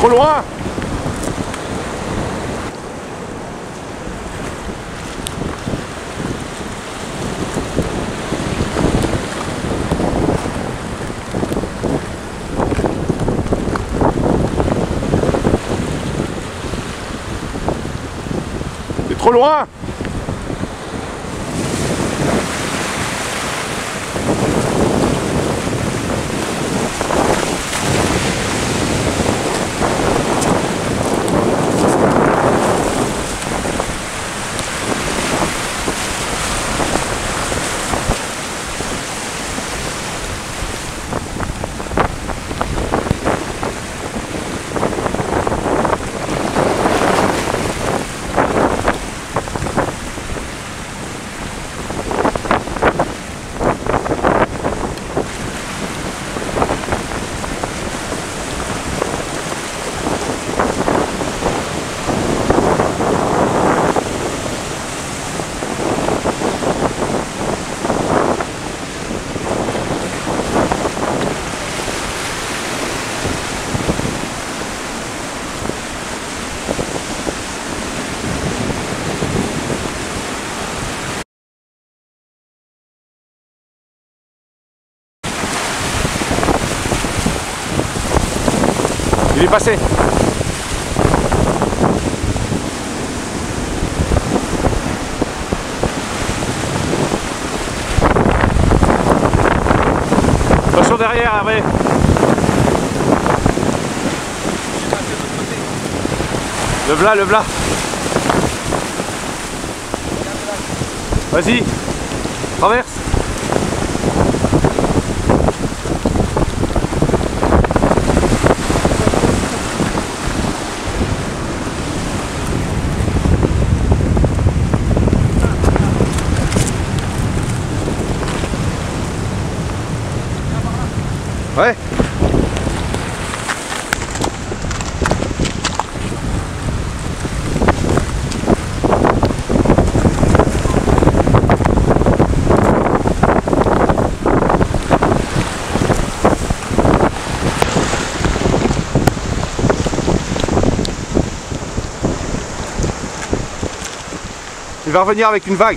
trop loin. Trop loin Il est passé. Attention derrière Hervé. Le v'là, le v'là Vas-y. Traverse Ouais Il va revenir avec une vague.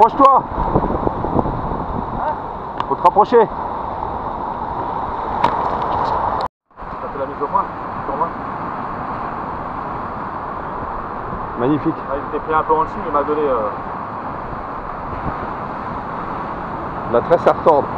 Rapproche-toi Faut te rapprocher Ça fait la mise au point. Sur moi. Magnifique. Ah, il était pris un peu en dessus, mais il m'a donné. euh, La tresse à retordre.